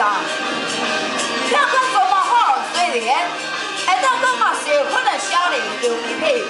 若搁多么好，虽然会当讲嘛，是有款诶，少年一戏。